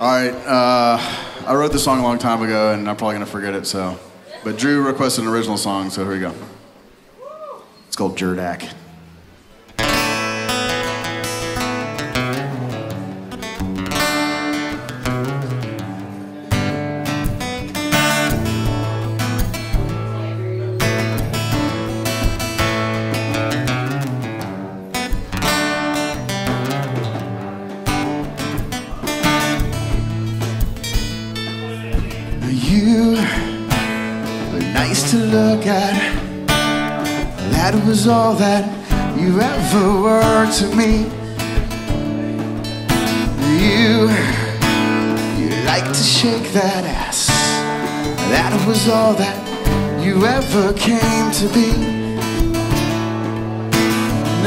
All right, uh, I wrote this song a long time ago, and I'm probably gonna forget it. So, but Drew requested an original song, so here we go. It's called Jurdak. To look at. That was all that you ever were to me. You, you like to shake that ass. That was all that you ever came to be. And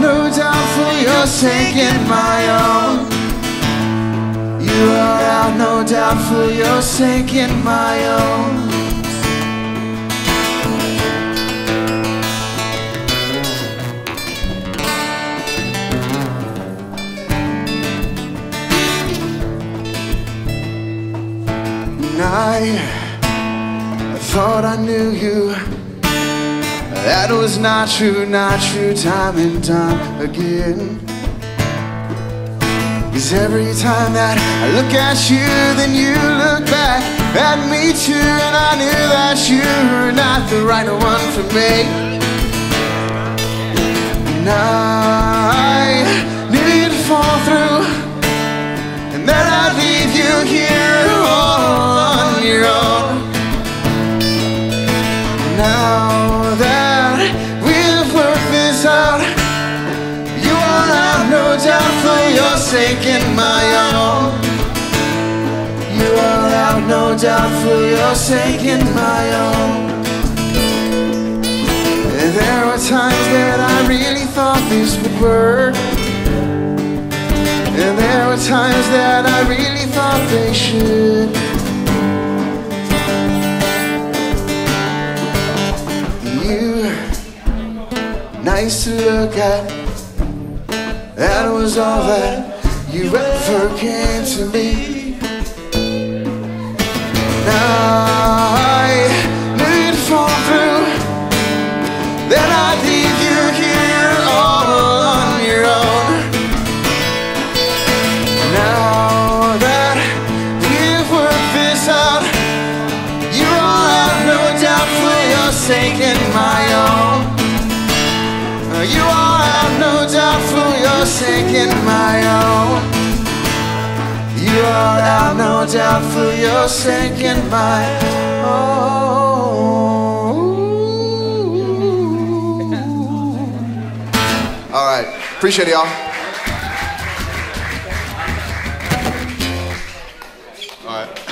no doubt for your sake and my own. You are out no doubt for your sake and my own. And I, I thought I knew you. That was not true, not true, time and time again. Cause every time that I look at you, then you look back at me too. And I knew that you were not the right one for me. And I knew you'd fall through, and that I'd leave you here all on your own. Now your my own. You are out no doubt for your sake and my own. And there were times that I really thought this would work. And there were times that I really thought they should. You, nice to look at. That was all that you ever came to me. Now I you'd fall through. Then I'd leave you here all on your own. Now that we've worked this out, you are all out no doubt for your sake and my own. You sinking my own. You're out, no doubt, for you're sinking my own. All right, appreciate y'all. All right.